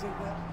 Gerçekten aldım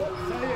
Sayın.